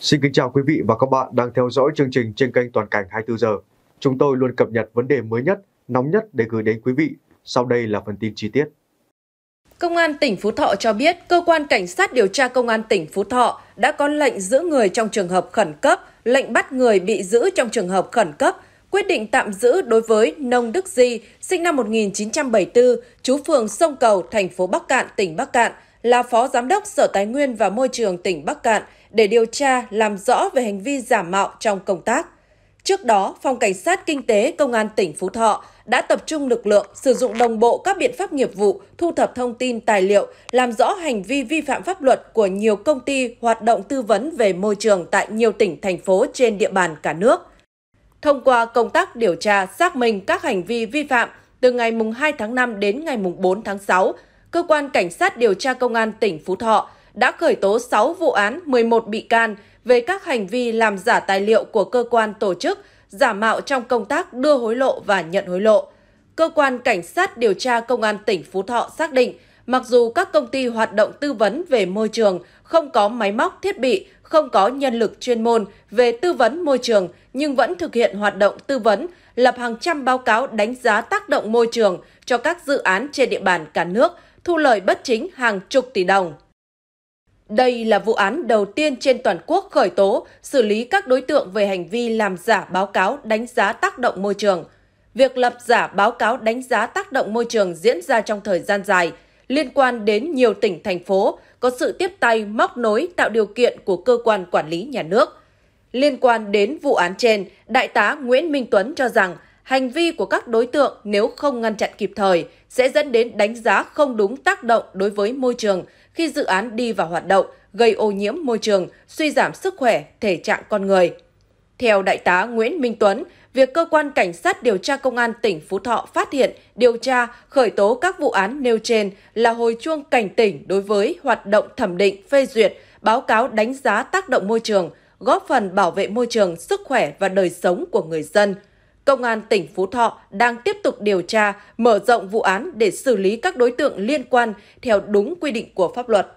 Xin kính chào quý vị và các bạn đang theo dõi chương trình trên kênh Toàn cảnh 24 giờ. Chúng tôi luôn cập nhật vấn đề mới nhất, nóng nhất để gửi đến quý vị. Sau đây là phần tin chi tiết. Công an tỉnh Phú Thọ cho biết, cơ quan cảnh sát điều tra công an tỉnh Phú Thọ đã có lệnh giữ người trong trường hợp khẩn cấp, lệnh bắt người bị giữ trong trường hợp khẩn cấp, quyết định tạm giữ đối với Nông Đức Di, sinh năm 1974, trú phường Sông Cầu, thành phố Bắc Cạn, tỉnh Bắc Cạn, là Phó Giám đốc Sở Tài nguyên và Môi trường tỉnh Bắc Cạn để điều tra, làm rõ về hành vi giả mạo trong công tác. Trước đó, Phòng Cảnh sát Kinh tế Công an tỉnh Phú Thọ đã tập trung lực lượng sử dụng đồng bộ các biện pháp nghiệp vụ, thu thập thông tin tài liệu, làm rõ hành vi vi phạm pháp luật của nhiều công ty hoạt động tư vấn về môi trường tại nhiều tỉnh, thành phố trên địa bàn cả nước. Thông qua công tác điều tra xác minh các hành vi vi phạm từ ngày 2 tháng 5 đến ngày 4 tháng 6, Cơ quan Cảnh sát điều tra Công an tỉnh Phú Thọ đã khởi tố 6 vụ án 11 bị can về các hành vi làm giả tài liệu của cơ quan tổ chức, giả mạo trong công tác đưa hối lộ và nhận hối lộ. Cơ quan Cảnh sát điều tra Công an tỉnh Phú Thọ xác định, mặc dù các công ty hoạt động tư vấn về môi trường không có máy móc thiết bị, không có nhân lực chuyên môn về tư vấn môi trường nhưng vẫn thực hiện hoạt động tư vấn, lập hàng trăm báo cáo đánh giá tác động môi trường cho các dự án trên địa bàn cả nước, thu lợi bất chính hàng chục tỷ đồng. Đây là vụ án đầu tiên trên toàn quốc khởi tố, xử lý các đối tượng về hành vi làm giả báo cáo đánh giá tác động môi trường. Việc lập giả báo cáo đánh giá tác động môi trường diễn ra trong thời gian dài, liên quan đến nhiều tỉnh, thành phố, có sự tiếp tay móc nối tạo điều kiện của cơ quan quản lý nhà nước. Liên quan đến vụ án trên, Đại tá Nguyễn Minh Tuấn cho rằng hành vi của các đối tượng nếu không ngăn chặn kịp thời sẽ dẫn đến đánh giá không đúng tác động đối với môi trường khi dự án đi vào hoạt động, gây ô nhiễm môi trường, suy giảm sức khỏe, thể trạng con người. Theo Đại tá Nguyễn Minh Tuấn, việc cơ quan cảnh sát điều tra công an tỉnh Phú Thọ phát hiện, điều tra, khởi tố các vụ án nêu trên là hồi chuông cảnh tỉnh đối với hoạt động thẩm định, phê duyệt, báo cáo đánh giá tác động môi trường, góp phần bảo vệ môi trường, sức khỏe và đời sống của người dân. Công an tỉnh Phú Thọ đang tiếp tục điều tra, mở rộng vụ án để xử lý các đối tượng liên quan theo đúng quy định của pháp luật.